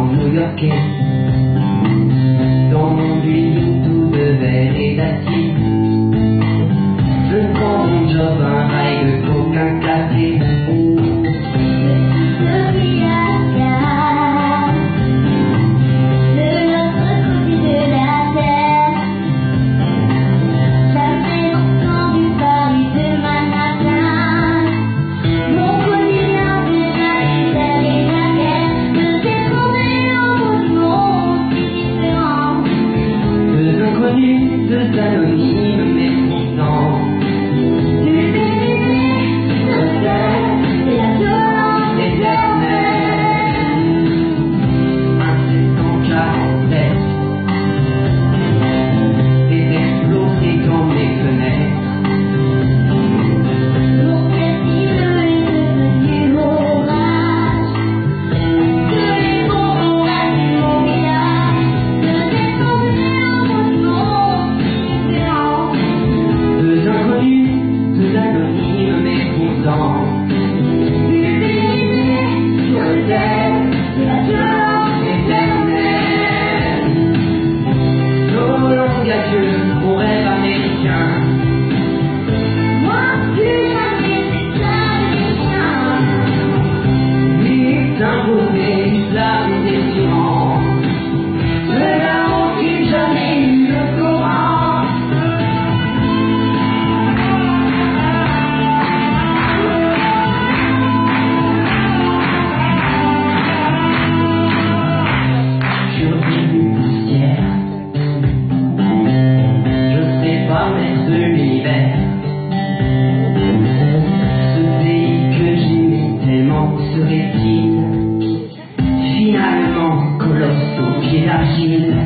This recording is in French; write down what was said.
en new-yorkais, dans une tout de verre et d'acier. good that you